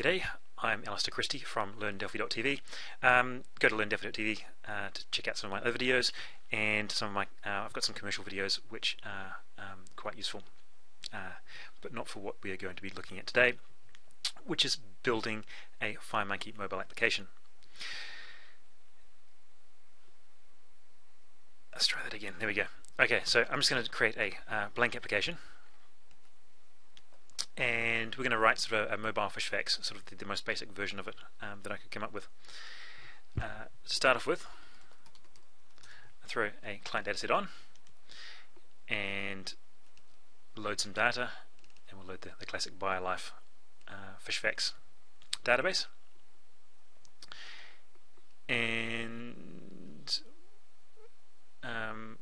G'day, I'm Alister Christie from LearnDelphi.tv. Um, go to LearnDelphi.tv uh, to check out some of my other videos and some of my. Uh, I've got some commercial videos which are um, quite useful, uh, but not for what we are going to be looking at today, which is building a FireMonkey mobile application. Let's try that again. There we go. Okay, so I'm just going to create a uh, blank application and we're going to write sort of a, a mobile Fish Facts, sort of the, the, most basic version of it um, that I could come up with. Uh, to start off with, I throw a client dataset on and load some data, and we'll load the, the classic BioLife uh, Fish Facts database. And um,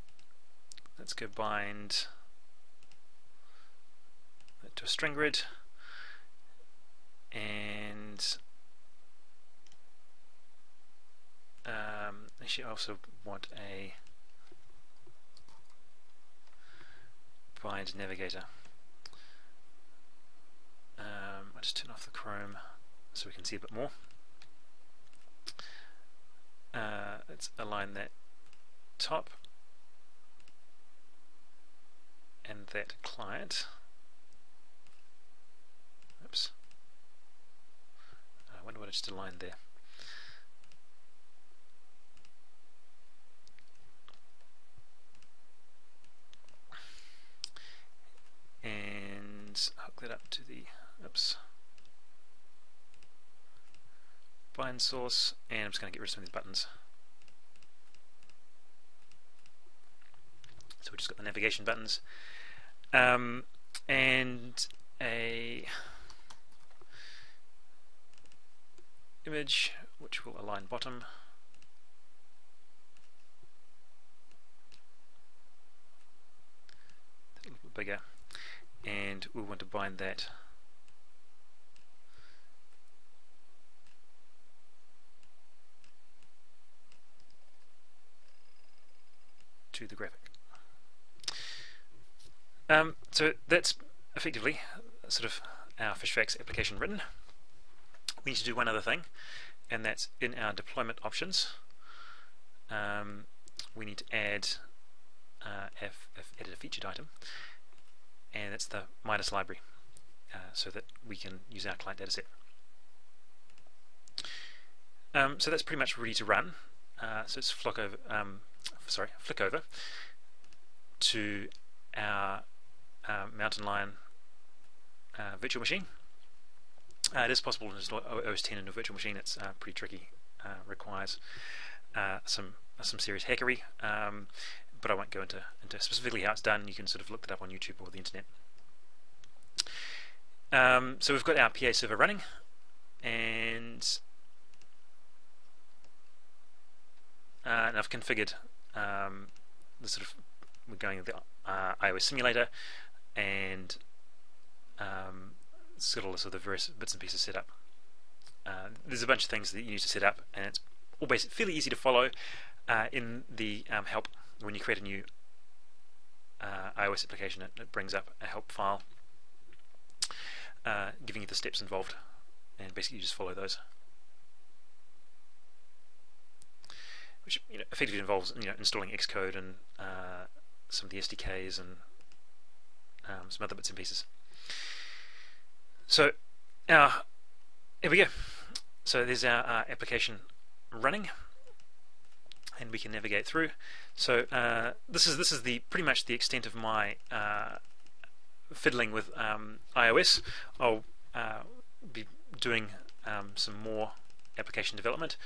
let's go bind to a string grid and um, actually I also want a bind navigator. Um, I just turn off the Chrome so we can see a bit more. Uh, let's align that top and that client. Oops. I wonder what I just aligned there. And hook that up to the oops bind source and I'm just going to get rid of some of these buttons. So we just got the navigation buttons um, and a image which will align bottom. A little bit bigger. And we want to bind that. To the graphic. Um, so that's effectively sort of our Fish Facts application written we need to do one other thing, and that's in our deployment options. Um, we need to add uh, F, F edit a featured item, and it's the Midas library, uh, so that we can use our client dataset. Um, so that's pretty much ready to run. Uh, so let's flick over, um, sorry, flick over to our uh, Mountain Lion uh, virtual machine. Uh, it is possible to install OS 10 into a virtual machine. It's uh, pretty tricky. Uh, requires uh, some some serious hackery, um, but I won't go into into specifically how it's done. You can sort of look that up on YouTube or the internet. Um, so we've got our PA server running, and uh, and I've configured um, the sort of we're going with the uh, iOS simulator and um, sort of the various bits and pieces set up. Uh, there's a bunch of things that you need to set up, and it's all basically fairly easy to follow uh, in the um, help when you create a new uh, iOS application. It, it, brings up a help file, uh, giving you the steps involved, and basically you just follow those. Which you know, effectively involves you know installing Xcode and uh, some of the SDKs and um, some other bits and pieces. So uh, here we go. So there's our, our application running, and we can navigate through. So uh, this is this is the pretty much the extent of my uh, fiddling with um, iOS. I'll uh, be doing um, some more application development.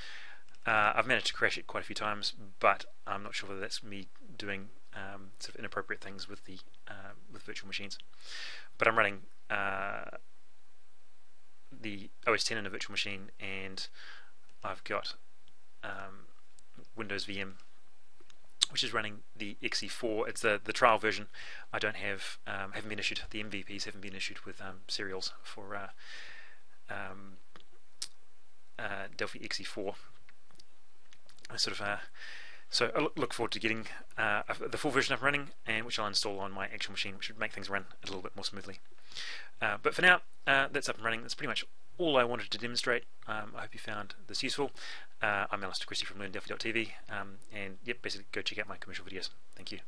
Uh, I've managed to crash it quite a few times, but I'm not sure whether that's me doing um, sort of inappropriate things with the uh, with virtual machines. But I'm running uh, the OS 10 in a virtual machine and I've got um, Windows VM which is running the XE4 it's the, the trial version. I don't have um, haven't been issued. The MVPs haven't been issued with um, serials for uh, um, uh, Delphi XE4 I sort of uh, so I look forward to getting uh, the full version up and running and which I'll install on my actual machine which should make things run a little bit more smoothly uh, but for now, uh, that's up and running. That's pretty much all I wanted to demonstrate. Um, I hope you found this useful. Uh, I'm Alister Christie from LearnDelphi.tv, um, and yep, basically go check out my commercial videos. Thank you.